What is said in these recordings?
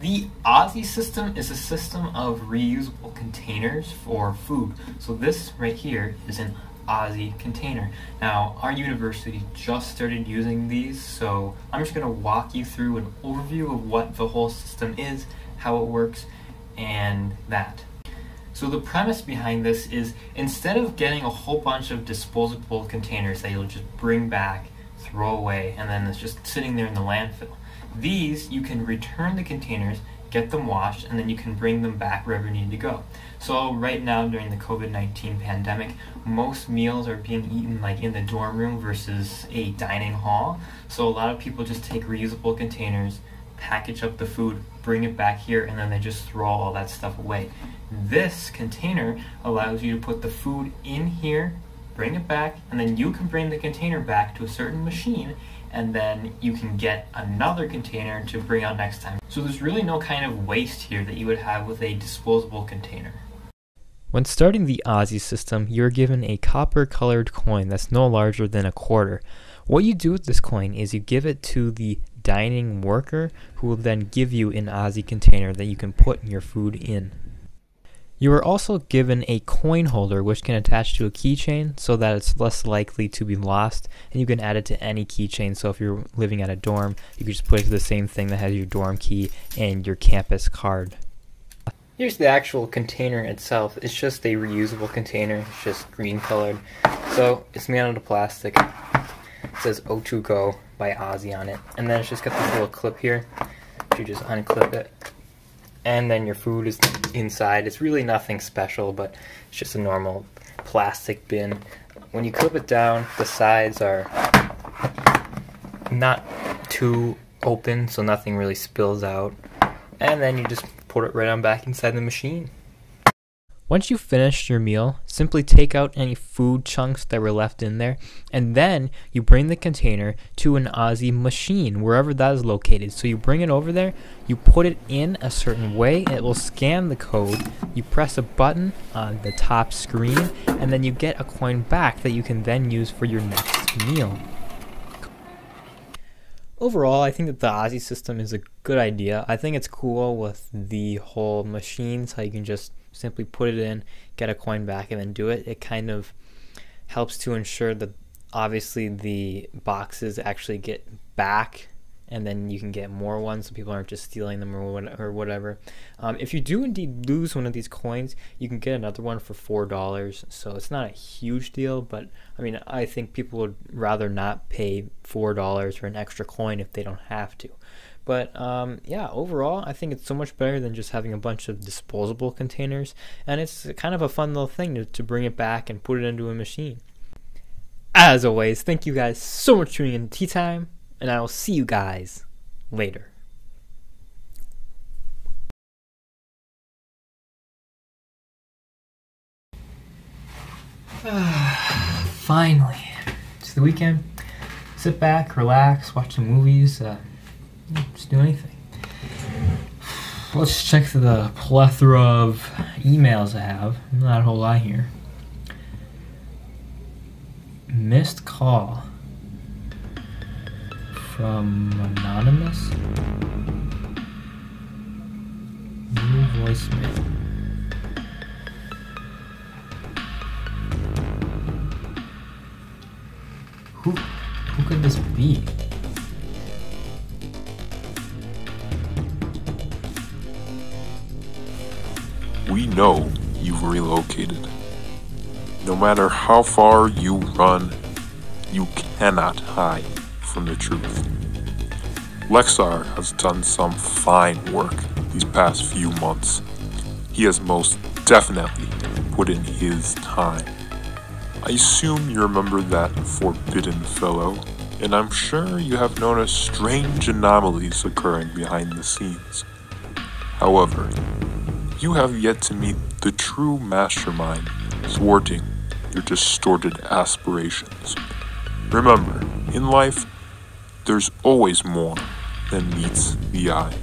The OZZI system is a system of reusable containers for food. So this right here is an OZZI container. Now, our university just started using these, so I'm just going to walk you through an overview of what the whole system is, how it works, and that. So the premise behind this is instead of getting a whole bunch of disposable containers that you'll just bring back, throw away, and then it's just sitting there in the landfill, these you can return the containers, get them washed, and then you can bring them back wherever you need to go. So right now during the COVID-19 pandemic, most meals are being eaten like in the dorm room versus a dining hall. So a lot of people just take reusable containers, package up the food, bring it back here, and then they just throw all that stuff away. This container allows you to put the food in here, bring it back, and then you can bring the container back to a certain machine and then you can get another container to bring out next time. So there's really no kind of waste here that you would have with a disposable container. When starting the OZZI system, you are given a copper colored coin that's no larger than a quarter. What you do with this coin is you give it to the dining worker who will then give you an OZZI container that you can put your food in. You are also given a coin holder which can attach to a keychain so that it's less likely to be lost and you can add it to any keychain so if you're living at a dorm you can just put it to the same thing that has your dorm key and your campus card. Here's the actual container itself. It's just a reusable container. It's just green colored. So it's made out of plastic. It says O2 Go by OZZI on it. And then it's just got this little clip here. You just unclip it. And then your food is inside. It's really nothing special, but it's just a normal plastic bin. When you clip it down, the sides are not too open, so nothing really spills out. And then you just put it right on back inside the machine. Once you finish your meal, simply take out any food chunks that were left in there, and then you bring the container to an OZZI machine, wherever that is located. So you bring it over there, you put it in a certain way, it will scan the code. You press a button on the top screen, and then you get a coin back that you can then use for your next meal. Overall, I think that the OZZI system is a good idea. I think it's cool with the whole machines, how you can just simply put it in, get a coin back, and then do it. It kind of helps to ensure that obviously the boxes actually get back and then you can get more ones so people aren't just stealing them or, what, or whatever. Um, if you do indeed lose one of these coins, you can get another one for four dollars. So it's not a huge deal, but I mean, I think people would rather not pay four dollars for an extra coin if they don't have to. But um, yeah, overall, I think it's so much better than just having a bunch of disposable containers, and it's kind of a fun little thing to, to bring it back and put it into a machine. As always, thank you guys so much for tuning in to T-Time and I will see you guys later. Finally, it's the weekend. Sit back, relax, watch some movies, uh, just do anything. Let's check the plethora of emails I have. Not a whole lot here. Missed call from Anonymous. New voicemail. Who, who could this be? We know you've relocated. No matter how far you run, you cannot hide from the truth. Lexar has done some fine work these past few months. He has most definitely put in his time. I assume you remember that forbidden fellow, and I'm sure you have noticed strange anomalies occurring behind the scenes. However, you have yet to meet the true mastermind thwarting your distorted aspirations. Remember, in life, there's always more than meets the eye.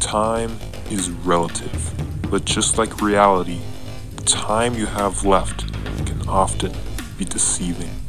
Time is relative, but just like reality, the time you have left can often be deceiving.